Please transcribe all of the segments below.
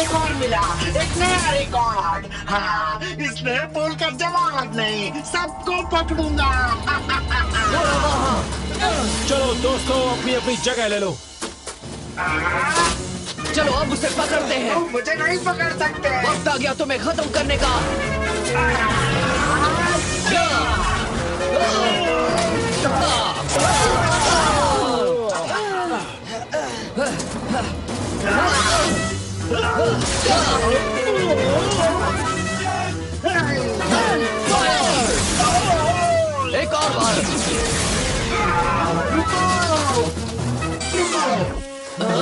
एक मिला एक नया रिकॉर्ड हाँ इसने बोलकर जवाब नहीं सबको पकड़ूँगा। चलो दोस्तों अपनी अपनी जगह ले लो। चलो अब उसे पकड़ते हैं। मुझे नहीं पकड़ सकते। वक्त आ गया तुम्हें खत्म करने का। एक और बार।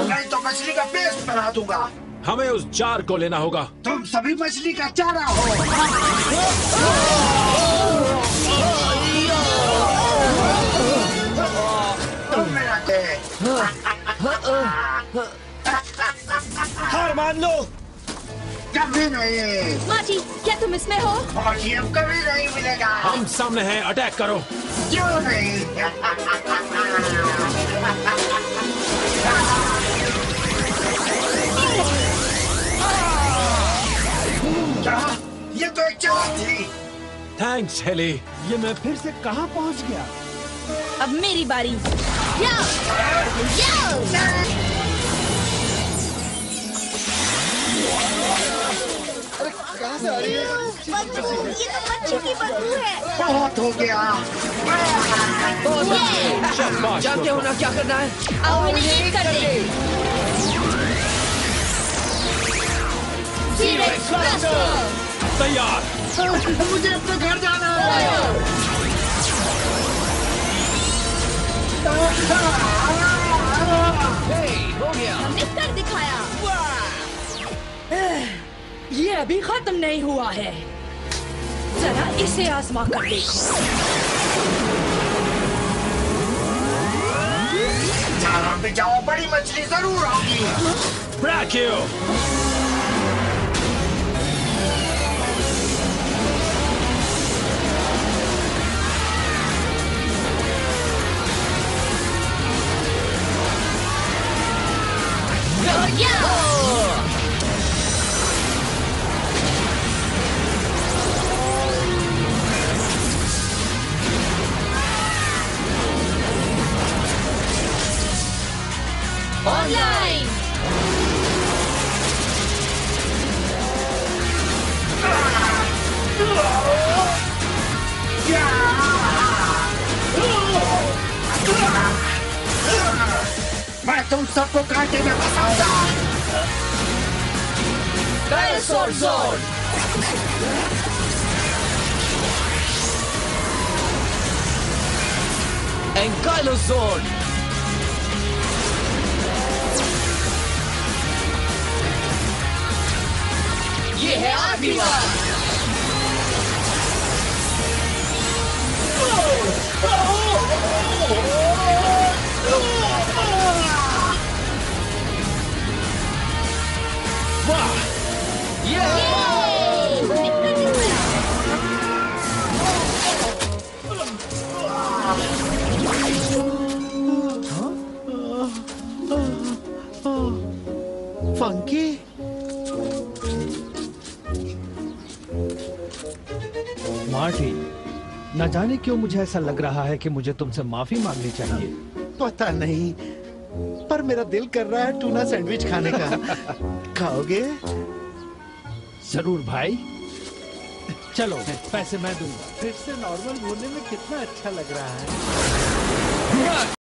नहीं तो मछली का पेस्ट बना दूँगा। हमें उस जार को लेना होगा। तुम सभी मछली का चारा हो। मान लो कभी नहीं मार्टी क्या तुम इसमें हो? ये अब कभी नहीं मिलेगा। हम सामने हैं अटैक करो। क्यों नहीं? क्या ये तो एक चाल थी। थैंक्स हेली ये मैं फिर से कहाँ पहुँच गया? अब मेरी बारी। या! या! बहुत हो गया। जानते हो ना क्या करना है आओ इन्हें कर दे तैयार। मुझे अपने घर जाना हे, ये अभी खत्म नहीं हुआ है। जरा इसे आजमा कर देखो। पे जाओ बड़ी मछली ज़रूर होगी Brachio online Bate um suffocar quem mata a Zone, Dinosaur Zone! Ankylosaur! Yeah, Abima! फंकी मार्टी न जाने क्यों मुझे ऐसा लग रहा है कि मुझे तुमसे माफ़ी मांगनी चाहिए। पता नहीं पर मेरा दिल कर रहा है टूना सैंडविच खाने का। खाओगे? ज़रूर भाई। चलो पैसे मैं दूँगा। फिर से नॉर्मल होने में कितना अच्छा लग रहा है।